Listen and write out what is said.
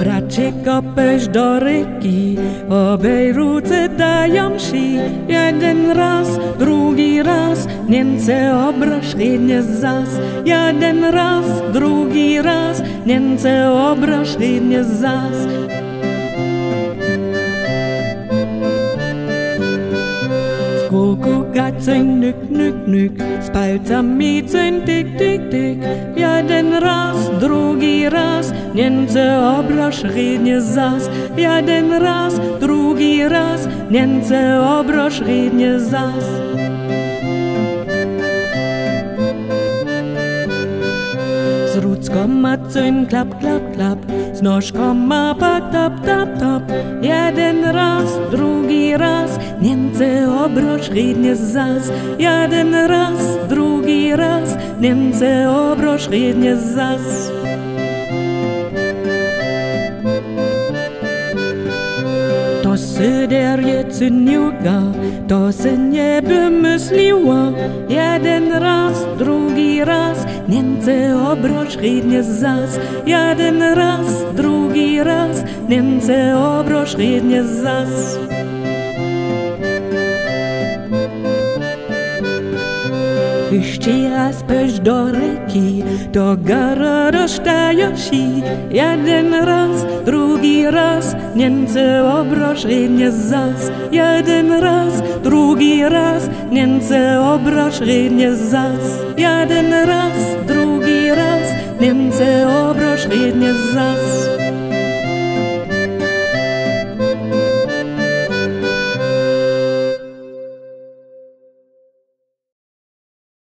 Radčeka peš do reky, o Bejruce dajem ší. Jeden raz, druhý raz, Němce obrašli dnes zas. Jeden raz, druhý raz, Niemce obrośrednie zas. Kuku gatzeń nyk, nyk, nyk, z palcami cyń, tyk, tyk, tyk. Jeden raz, drugi raz, Niemce obrośrednie zas. Jeden raz, drugi raz, Niemce obrośrednie zas. Z Rudzką ma cyń, klap, klap, klap, z nóżką ma pak, tap, tap, tap. Jeden raz, drugi raz, Niemcy obrośrednie zas. Jeden raz, drugi raz, Niemcy obrośrednie zas. To se der jetzt niuga, to se nie wymyśliła. Jeden raz, drugi raz, Niemcy obrośrednie zas. Jeden raz, drugi raz, Niemcy obrośrednie zas. Raz peš do reky, do gara dostajesz i jeden raz, drugi raz, Niemcy obrośrednie zas. Jeden raz, drugi raz, Niemcy obrośrednie zas. Jeden raz, drugi raz, Niemcy obrośrednie zas.